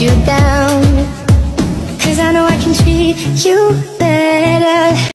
you down. Cause I know I can treat you better.